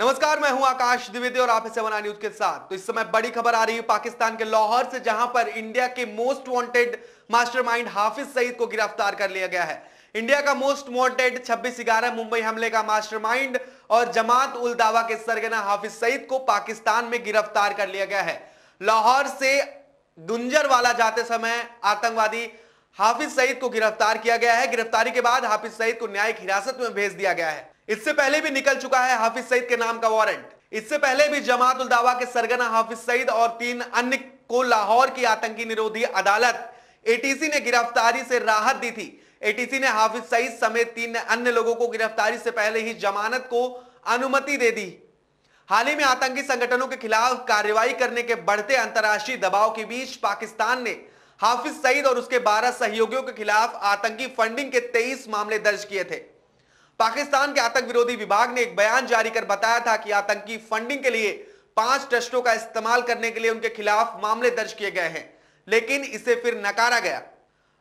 नमस्कार, मैं हूँ आकाश द्विवेदी और आप सेवन न्यूज़ के साथ। तो इस समय बड़ी खबर आ रही है पाकिस्तान के लाहौर से, जहाँ पर इंडिया के most wanted mastermind Hafiz Saeed को गिरफ़्तार कर लिया गया है। इंडिया का मोस्ट वांटेड 26 ग्यारह मुंबई हमले का मास्टरमाइंड और जमात उल दावा के सरगना हाफिज सईद को पाकिस्तान में गिरफ़्तार कर लिया गया है। लाहौर से गुंजरवाला जाते समय आतंकवादी हाफिज सईद को गिरफ़्तार किया गया है। गिरफ्तारी के बाद हाफिज सईद को न्यायिक हिरासत में भेज दिया गया है। इससे पहले भी निकल चुका है हाफिज सईद के नाम का वारंट। इससे पहले भी जमात उल दावा के सरगना हाफिज सईद और तीन अन्य को लाहौर की आतंकी निरोधी अदालत एटीसी ने गिरफ्तारी से राहत दी थी। एटीसी ने हाफिज सईद समेत तीन अन्य लोगों को गिरफ्तारी से पहले ही जमानत को अनुमति दे दी। हाल ही में आतंकी संगठनों के खिलाफ कार्रवाई करने के बढ़ते अंतर्राष्ट्रीय दबाव के बीच पाकिस्तान ने हाफिज सईद और उसके 12 सहयोगियों के खिलाफ आतंकी फंडिंग के 23 मामले दर्ज किए थे। पाकिस्तान के आतंक विरोधी विभाग ने एक बयान जारी कर बताया था कि आतंकी फंडिंग के लिए पाँच ट्रस्टों का इस्तेमाल करने के लिए उनके खिलाफ मामले दर्ज किए गए हैं, लेकिन इसे फिर नकारा गया।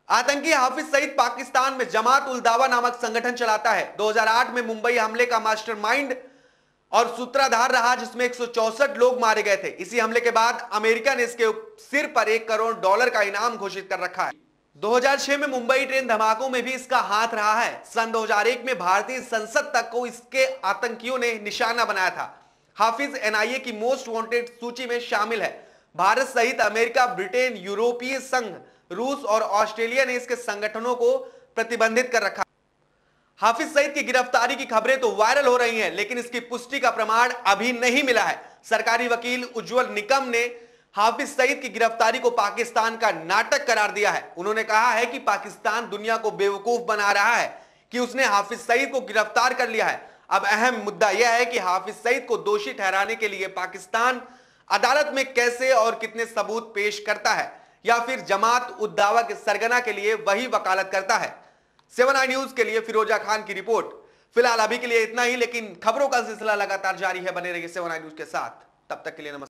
आतंकी हाफिज सईद पाकिस्तान में जमात उल दावा नामक संगठन चलाता है। 2008 में मुंबई हमले का मास्टरमाइंड और सूत्राधार रहा, जिसमें एक लोग मारे गए थे। इसी हमले के बाद अमेरिका ने इसके सिर पर एक करोड़ डॉलर का इनाम घोषित कर रखा है। 2006 में मुंबई ट्रेन धमाकों में भी इसका हाथ रहा है। सन 2001 में भारतीय संसद तक को इसके आतंकियों ने निशाना बनाया था। हाफिज एनआईए की मोस्ट वांटेड सूची में शामिल है। भारत सहित अमेरिका, ब्रिटेन, यूरोपीय संघ, रूस और ऑस्ट्रेलिया ने इसके संगठनों को प्रतिबंधित कर रखा। हाफिज सईद की गिरफ्तारी की खबरें तो वायरल हो रही हैं, लेकिन इसकी पुष्टि का प्रमाण अभी नहीं मिला है। सरकारी वकील उज्जवल निकम ने हाफिज सईद की गिरफ्तारी को पाकिस्तान का नाटक करार दिया है। उन्होंने कहा है कि पाकिस्तान दुनिया को बेवकूफ़ बना रहा है कि उसने हाफिज सईद को गिरफ़्तार कर लिया है। अब अहम मुद्दा यह है कि हाफिज सईद को दोषी ठहराने के लिए पाकिस्तान अदालत में कैसे और कितने सबूत पेश करता है या फिर जमात उद्दावा के सरगना के लिए वही वकालत करता है। सेवन आई न्यूज़ के लिए फिरोजा खान की रिपोर्ट। फ़िलहाल अभी के लिए इतना ही, लेकिन खबरों का सिलसिला लगातार जारी है। बने रहिए सेवन आई न्यूज़ के साथ। तब तक के लिए नमस्कार।